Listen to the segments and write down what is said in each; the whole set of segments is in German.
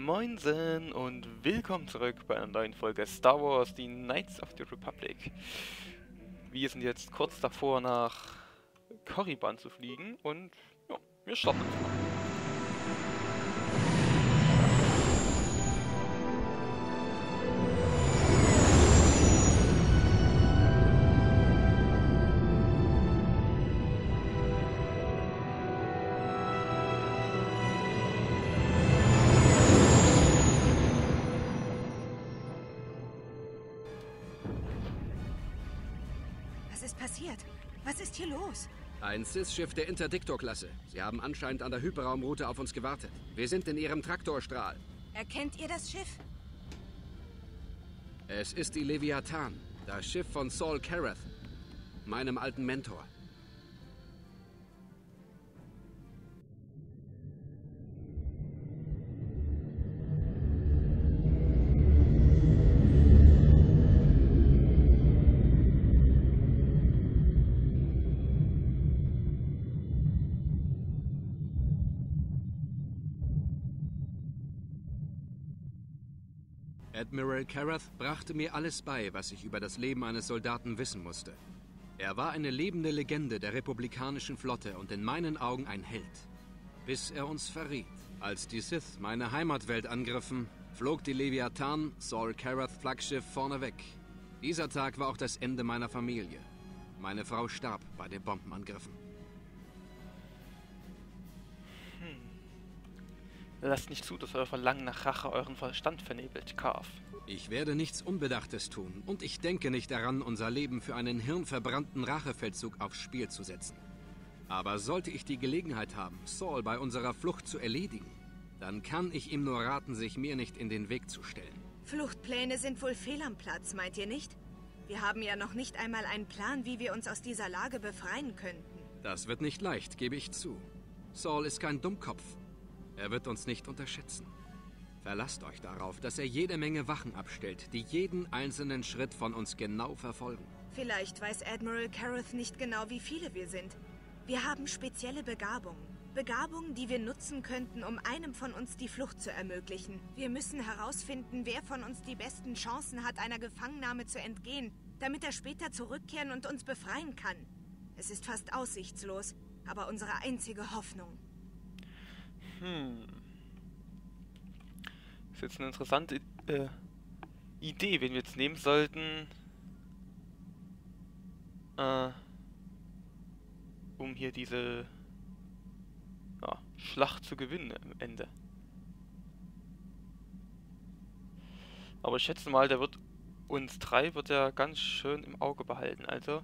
Moinsen und willkommen zurück bei einer neuen Folge Star Wars, die Knights of the Republic. Wir sind jetzt kurz davor, nach Korriban zu fliegen und ja, wir starten jetzt mal. Passiert? Was ist hier los? Ein Sith-Schiff der Interdiktor-Klasse. Sie haben anscheinend an der Hyperraumroute auf uns gewartet. Wir sind in ihrem Traktorstrahl. Erkennt ihr das Schiff? Es ist die Leviathan, das Schiff von Saul Karath, meinem alten Mentor. Admiral Karath brachte mir alles bei, was ich über das Leben eines Soldaten wissen musste. Er war eine lebende Legende der republikanischen Flotte und in meinen Augen ein Held. Bis er uns verriet. Als die Sith meine Heimatwelt angriffen, flog die Leviathan, Saul Karath Flaggschiff, vorneweg. Dieser Tag war auch das Ende meiner Familie. Meine Frau starb bei den Bombenangriffen. Lasst nicht zu, dass euer Verlangen nach Rache euren Verstand vernebelt, Karf. Ich werde nichts Unbedachtes tun und ich denke nicht daran, unser Leben für einen hirnverbrannten Rachefeldzug aufs Spiel zu setzen. Aber sollte ich die Gelegenheit haben, Saul bei unserer Flucht zu erledigen, dann kann ich ihm nur raten, sich mir nicht in den Weg zu stellen. Fluchtpläne sind wohl fehl am Platz, meint ihr nicht? Wir haben ja noch nicht einmal einen Plan, wie wir uns aus dieser Lage befreien könnten. Das wird nicht leicht, gebe ich zu. Saul ist kein Dummkopf. Er wird uns nicht unterschätzen. Verlasst euch darauf, dass er jede Menge Wachen abstellt, die jeden einzelnen Schritt von uns genau verfolgen. Vielleicht weiß Admiral Karath nicht genau, wie viele wir sind. Wir haben spezielle Begabungen. Begabungen, die wir nutzen könnten, um einem von uns die Flucht zu ermöglichen. Wir müssen herausfinden, wer von uns die besten Chancen hat, einer Gefangennahme zu entgehen, damit er später zurückkehren und uns befreien kann. Es ist fast aussichtslos, aber unsere einzige Hoffnung. Hm. Ist jetzt eine interessante äh, Idee, wen wir jetzt nehmen sollten. Äh, um hier diese ja, Schlacht zu gewinnen am Ende. Aber ich schätze mal, der wird uns drei wird er ganz schön im Auge behalten. Also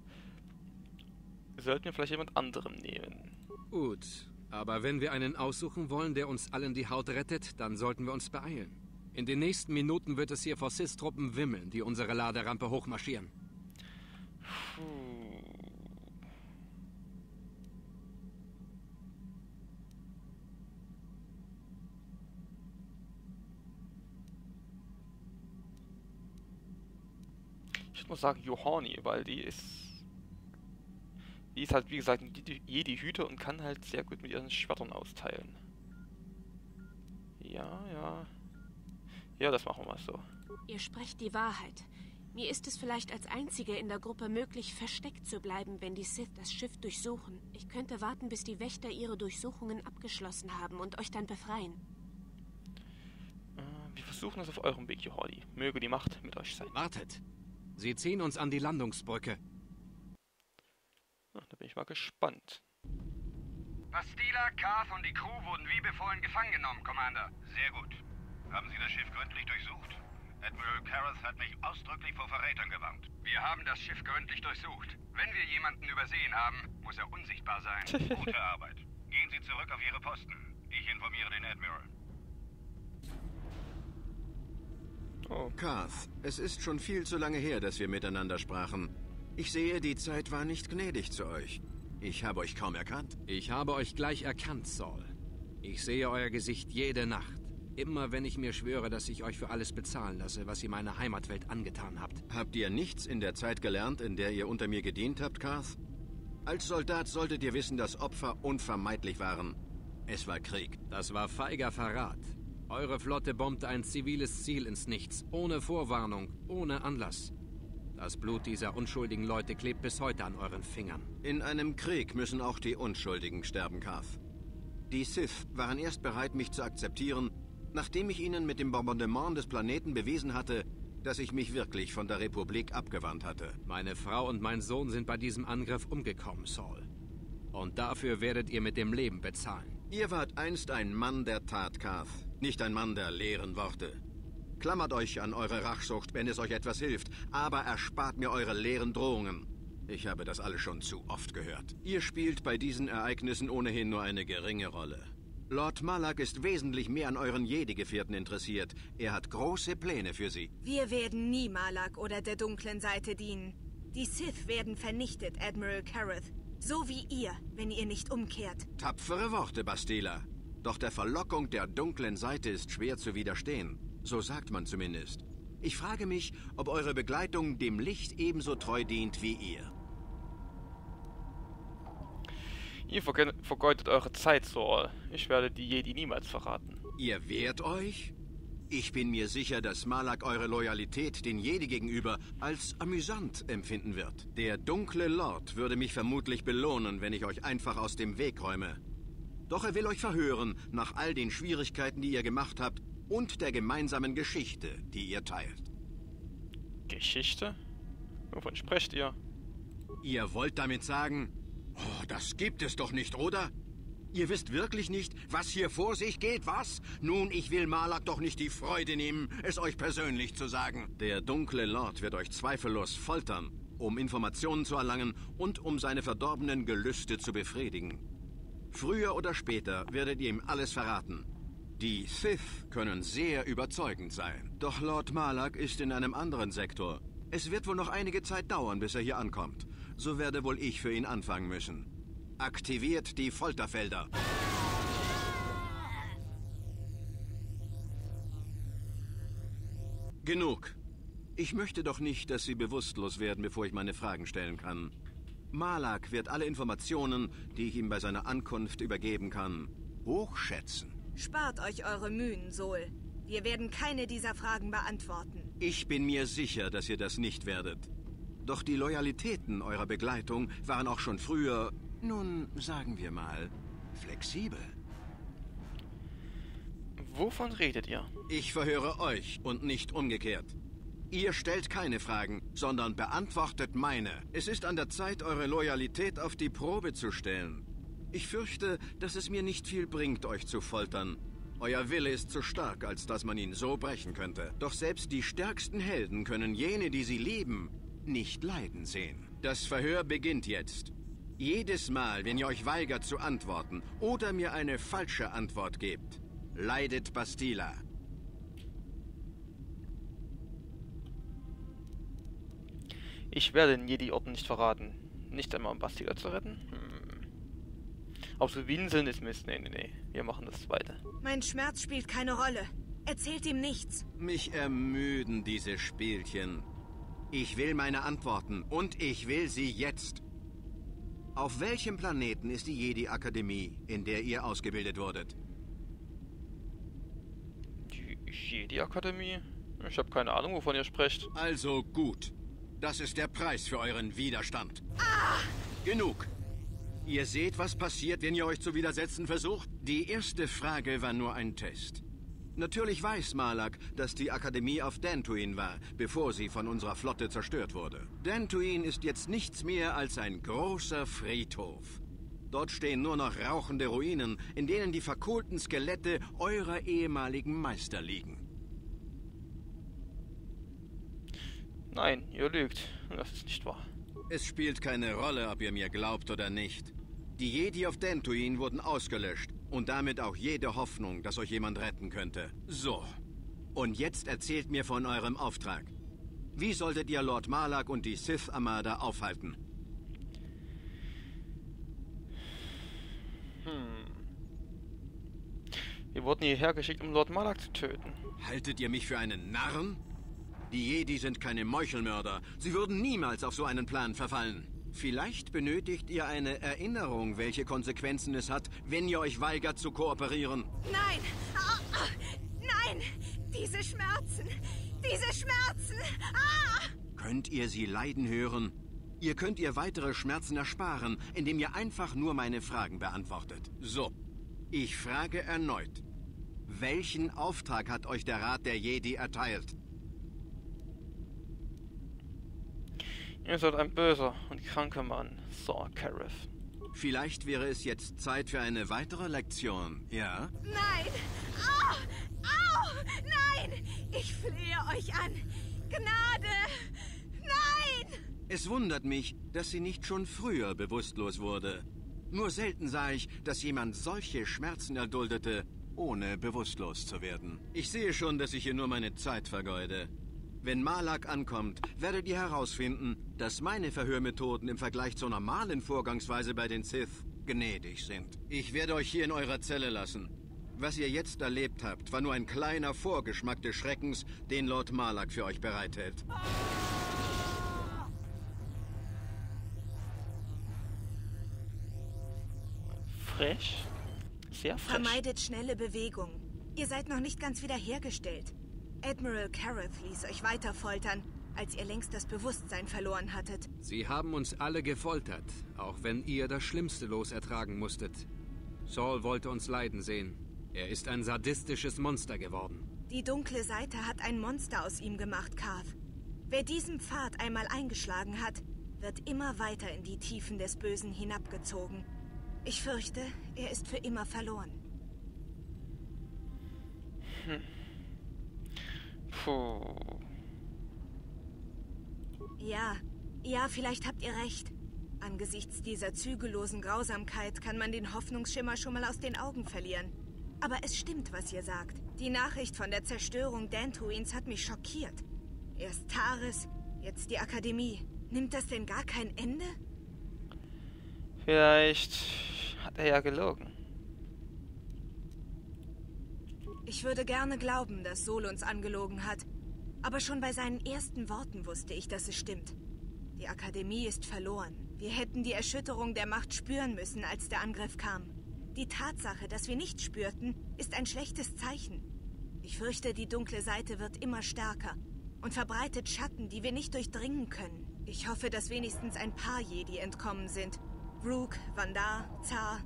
sollten wir vielleicht jemand anderem nehmen. Gut, aber wenn wir einen aussuchen wollen, der uns allen die Haut rettet, dann sollten wir uns beeilen. In den nächsten Minuten wird es hier vor Sis-Truppen wimmeln, die unsere Laderampe hochmarschieren. Puh. Ich mal sagen Johanni, weil die ist... Die ist halt, wie gesagt, ein Jedi- Jedi-Hüter und kann halt sehr gut mit ihren Schwertern austeilen. Ja, ja. Ja, das machen wir mal so. Ihr sprecht die Wahrheit. Mir ist es vielleicht als Einzige in der Gruppe möglich, versteckt zu bleiben, wenn die Sith das Schiff durchsuchen. Ich könnte warten, bis die Wächter ihre Durchsuchungen abgeschlossen haben und euch dann befreien. Äh, wir versuchen es auf eurem Weg, Johanni. Möge die Macht mit euch sein. Wartet! Sie ziehen uns an die Landungsbrücke. Ah, da bin ich mal gespannt. Bastila, Karth und die Crew wurden wie befohlen gefangen genommen, Commander. Sehr gut. Haben Sie das Schiff gründlich durchsucht? Admiral Karath hat mich ausdrücklich vor Verrätern gewarnt. Wir haben das Schiff gründlich durchsucht. Wenn wir jemanden übersehen haben, muss er unsichtbar sein. Gute Arbeit. Gehen Sie zurück auf Ihre Posten. Ich informiere den Admiral. Oh, Karth, es ist schon viel zu lange her, dass wir miteinander sprachen. Ich sehe, die Zeit war nicht gnädig zu euch. Ich habe euch kaum erkannt. Ich habe euch gleich erkannt, Saul. Ich sehe euer Gesicht jede Nacht. Immer wenn ich mir schwöre, dass ich euch für alles bezahlen lasse, was ihr meiner Heimatwelt angetan habt. Habt ihr nichts in der Zeit gelernt, in der ihr unter mir gedient habt, Karth? Als Soldat solltet ihr wissen, dass Opfer unvermeidlich waren. Es war Krieg. Das war feiger Verrat. Eure Flotte bombte ein ziviles Ziel ins Nichts, ohne Vorwarnung, ohne Anlass. Das Blut dieser unschuldigen Leute klebt bis heute an euren Fingern. In einem Krieg müssen auch die Unschuldigen sterben, Kath. Die Sith waren erst bereit, mich zu akzeptieren, nachdem ich ihnen mit dem Bombardement des Planeten bewiesen hatte, dass ich mich wirklich von der Republik abgewandt hatte. Meine Frau und mein Sohn sind bei diesem Angriff umgekommen, Saul. Und dafür werdet ihr mit dem Leben bezahlen. Ihr wart einst ein Mann der Tat, Kath, nicht ein Mann der leeren Worte. Klammert euch an eure Rachsucht, wenn es euch etwas hilft, aber erspart mir eure leeren Drohungen. Ich habe das alles schon zu oft gehört. Ihr spielt bei diesen Ereignissen ohnehin nur eine geringe Rolle. Lord Malak ist wesentlich mehr an euren Jedi-Gefährten interessiert. Er hat große Pläne für sie. Wir werden nie Malak oder der dunklen Seite dienen. Die Sith werden vernichtet, Admiral Kareth. So wie ihr, wenn ihr nicht umkehrt. Tapfere Worte, Bastila. Doch der Verlockung der dunklen Seite ist schwer zu widerstehen. So sagt man zumindest. Ich frage mich, ob eure Begleitung dem Licht ebenso treu dient wie ihr. Ihr verge vergeudet eure Zeit, Saul. Ich werde die Jedi niemals verraten. Ihr wehrt euch? Ich bin mir sicher, dass Malak eure Loyalität den Jedi gegenüber als amüsant empfinden wird. Der dunkle Lord würde mich vermutlich belohnen, wenn ich euch einfach aus dem Weg räume. Doch er will euch verhören, nach all den Schwierigkeiten, die ihr gemacht habt, und der gemeinsamen Geschichte, die ihr teilt. Geschichte? Wovon sprecht ihr? Ihr wollt damit sagen, oh, das gibt es doch nicht, oder? Ihr wisst wirklich nicht, was hier vor sich geht, was? Nun, ich will Malak doch nicht die Freude nehmen, es euch persönlich zu sagen. Der dunkle Lord wird euch zweifellos foltern, um Informationen zu erlangen und um seine verdorbenen Gelüste zu befriedigen. Früher oder später werdet ihr ihm alles verraten. Die Sith können sehr überzeugend sein. Doch Lord Malak ist in einem anderen Sektor. Es wird wohl noch einige Zeit dauern, bis er hier ankommt. So werde wohl ich für ihn anfangen müssen. Aktiviert die Folterfelder. Genug. Ich möchte doch nicht, dass Sie bewusstlos werden, bevor ich meine Fragen stellen kann. Malak wird alle Informationen, die ich ihm bei seiner Ankunft übergeben kann, hochschätzen. Spart euch eure Mühen, Sol. Wir werden keine dieser Fragen beantworten. Ich bin mir sicher, dass ihr das nicht werdet. Doch die Loyalitäten eurer Begleitung waren auch schon früher, nun sagen wir mal, flexibel. Wovon redet ihr? Ich verhöre euch und nicht umgekehrt. Ihr stellt keine Fragen, sondern beantwortet meine. Es ist an der Zeit, eure Loyalität auf die Probe zu stellen. Ich fürchte, dass es mir nicht viel bringt, euch zu foltern. Euer Wille ist zu stark, als dass man ihn so brechen könnte. Doch selbst die stärksten Helden können jene, die sie lieben, nicht leiden sehen. Das Verhör beginnt jetzt. Jedes Mal, wenn ihr euch weigert zu antworten oder mir eine falsche Antwort gebt, leidet Bastila. Ich werde den Jedi-Orden nicht verraten. Nicht einmal um Bastila zu retten? Hm. Auch so winseln ist Mist. Nee, nee, nee. Wir machen das weiter. Mein Schmerz spielt keine Rolle. Erzählt ihm nichts. Mich ermüden diese Spielchen. Ich will meine Antworten und ich will sie jetzt. Auf welchem Planeten ist die Jedi-Akademie, in der ihr ausgebildet wurdet? Die Jedi-Akademie? Ich habe keine Ahnung, wovon ihr sprecht. Also gut. Das ist der Preis für euren Widerstand. Ah! Genug. Ihr seht, was passiert, wenn ihr euch zu widersetzen versucht? Die erste Frage war nur ein Test. Natürlich weiß Malak, dass die Akademie auf Dantooine war, bevor sie von unserer Flotte zerstört wurde. Dantooine ist jetzt nichts mehr als ein großer Friedhof. Dort stehen nur noch rauchende Ruinen, in denen die verkohlten Skelette eurer ehemaligen Meister liegen. Nein, ihr lügt. Das ist nicht wahr. Es spielt keine Rolle, ob ihr mir glaubt oder nicht. Die Jedi auf Dantooine wurden ausgelöscht und damit auch jede Hoffnung, dass euch jemand retten könnte. So. Und jetzt erzählt mir von eurem Auftrag. Wie solltet ihr Lord Malak und die Sith Armada aufhalten? Hm. Wir wurden hierher geschickt, um Lord Malak zu töten. Haltet ihr mich für einen Narren? Die Jedi sind keine Meuchelmörder. Sie würden niemals auf so einen Plan verfallen. Vielleicht benötigt ihr eine Erinnerung, welche Konsequenzen es hat, wenn ihr euch weigert zu kooperieren. Nein! Ah, ah, Diese Schmerzen! Diese Schmerzen! Ah! Könnt ihr sie leiden hören? Ihr könnt ihr weitere Schmerzen ersparen, indem ihr einfach nur meine Fragen beantwortet. So, ich frage erneut. Welchen Auftrag hat euch der Rat der Jedi erteilt? Ihr seid ein böser und kranker Mann, Saw Kareth. Vielleicht wäre es jetzt Zeit für eine weitere Lektion, ja? Nein! Au! Au! Nein! Ich flehe euch an! Gnade! Nein! Es wundert mich, dass sie nicht schon früher bewusstlos wurde. Nur selten sah ich, dass jemand solche Schmerzen erduldete, ohne bewusstlos zu werden. Ich sehe schon, dass ich hier nur meine Zeit vergeude. Wenn Malak ankommt, werdet ihr herausfinden, dass meine Verhörmethoden im Vergleich zur normalen Vorgangsweise bei den Sith gnädig sind. Ich werde euch hier in eurer Zelle lassen. Was ihr jetzt erlebt habt, war nur ein kleiner Vorgeschmack des Schreckens, den Lord Malak für euch bereithält. Frech. Sehr frech. Vermeidet schnelle Bewegungen. Ihr seid noch nicht ganz wiederhergestellt. Admiral Kareth ließ euch weiter foltern, als ihr längst das Bewusstsein verloren hattet. Sie haben uns alle gefoltert, auch wenn ihr das Schlimmste los ertragen musstet. Saul wollte uns leiden sehen. Er ist ein sadistisches Monster geworden. Die dunkle Seite hat ein Monster aus ihm gemacht, Karth. Wer diesen Pfad einmal eingeschlagen hat, wird immer weiter in die Tiefen des Bösen hinabgezogen. Ich fürchte, er ist für immer verloren. Puh. Ja, ja, vielleicht habt ihr recht. Angesichts dieser zügellosen Grausamkeit kann man den Hoffnungsschimmer schon mal aus den Augen verlieren. Aber es stimmt, was ihr sagt. Die Nachricht von der Zerstörung Dantooins hat mich schockiert. Erst Taris, jetzt die Akademie. Nimmt das denn gar kein Ende? Vielleicht hat er ja gelogen. Ich würde gerne glauben, dass Sol uns angelogen hat. Aber schon bei seinen ersten Worten wusste ich, dass es stimmt. Die Akademie ist verloren. Wir hätten die Erschütterung der Macht spüren müssen, als der Angriff kam. Die Tatsache, dass wir nicht spürten, ist ein schlechtes Zeichen. Ich fürchte, die dunkle Seite wird immer stärker und verbreitet Schatten, die wir nicht durchdringen können. Ich hoffe, dass wenigstens ein paar Jedi entkommen sind. Rook, Vandar, Zar.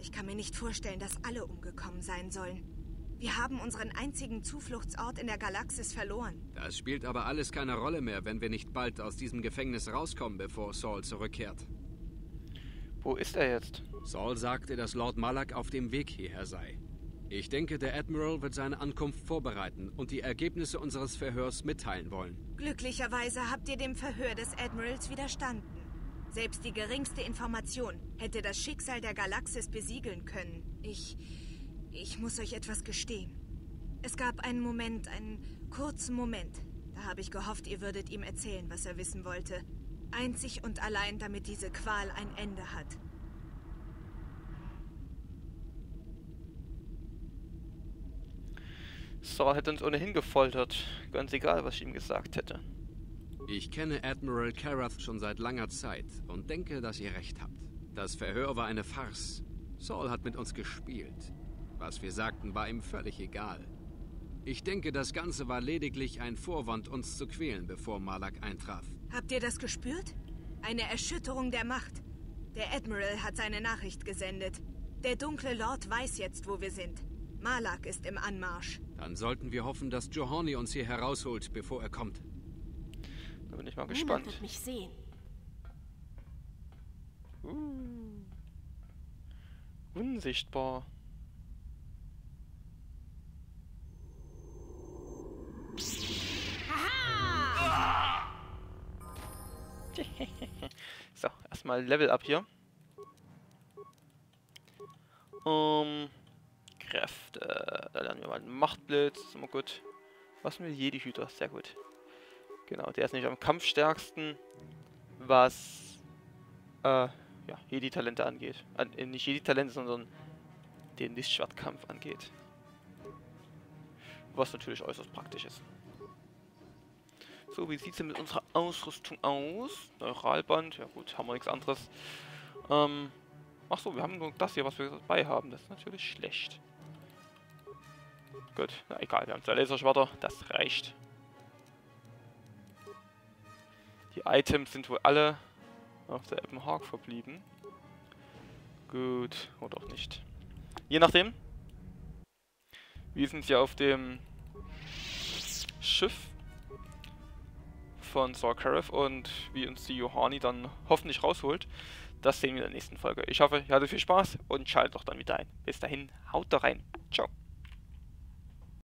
Ich kann mir nicht vorstellen, dass alle umgekommen sein sollen. Wir haben unseren einzigen Zufluchtsort in der Galaxis verloren. Das spielt aber alles keine Rolle mehr, wenn wir nicht bald aus diesem Gefängnis rauskommen, bevor Saul zurückkehrt. Wo ist er jetzt? Saul sagte, dass Lord Malak auf dem Weg hierher sei. Ich denke, der Admiral wird seine Ankunft vorbereiten und die Ergebnisse unseres Verhörs mitteilen wollen. Glücklicherweise habt ihr dem Verhör des Admirals widerstanden. Selbst die geringste Information hätte das Schicksal der Galaxis besiegeln können. Ich. Ich muss euch etwas gestehen. Es gab einen Moment, einen kurzen Moment. Da habe ich gehofft, ihr würdet ihm erzählen, was er wissen wollte. Einzig und allein, damit diese Qual ein Ende hat. Saul hätte uns ohnehin gefoltert. Ganz egal, was ich ihm gesagt hätte. Ich kenne Admiral Karath schon seit langer Zeit und denke, dass ihr recht habt. Das Verhör war eine Farce. Saul hat mit uns gespielt. Was wir sagten, war ihm völlig egal. Ich denke, das Ganze war lediglich ein Vorwand, uns zu quälen, bevor Malak eintraf. Habt ihr das gespürt? Eine Erschütterung der Macht. Der Admiral hat seine Nachricht gesendet. Der dunkle Lord weiß jetzt, wo wir sind. Malak ist im Anmarsch. Dann sollten wir hoffen, dass Johorni uns hier herausholt, bevor er kommt. Da bin ich mal Niemand gespannt. wird mich sehen. Uh. Unsichtbar. so, erstmal Level up hier. Um, Kräfte. Da lernen wir mal einen Machtblitz. Ist immer gut. Was will Jedi-Hüter? Sehr gut. Genau, der ist nämlich am kampfstärksten, was äh, ja, Jedi-Talente angeht. An, äh, nicht Jedi-Talente, sondern den Lichtschwertkampf angeht. Was natürlich äußerst praktisch ist. So, wie sieht es denn mit unserer Ausrüstung aus? Neuralband, ja gut, haben wir nichts anderes. Ähm, ach so, wir haben nur das hier, was wir dabei haben. Das ist natürlich schlecht. Gut, na egal, wir haben zwei Laserschwerter, das reicht. Die Items sind wohl alle auf der Ebbenhawk verblieben. Gut, oder auch nicht. Je nachdem. Wir sind ja auf dem Schiff von Sarkareth und wie uns die Johanni dann hoffentlich rausholt, das sehen wir in der nächsten Folge. Ich hoffe, ihr hattet viel Spaß und schaltet doch dann wieder ein. Bis dahin, haut da rein. Ciao.